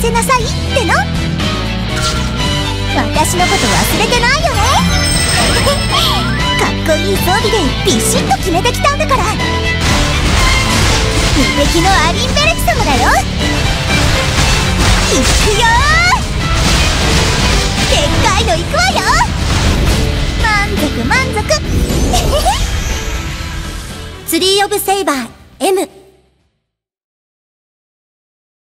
せなさいっての。私のこと忘れてないよね。かっこいい装備でビシッと決めてきたんだから。無敵のアリンベルキ様だよ。いくよ。でっかいのいくわよ。満足満足。ツリー・オブ・セイバー M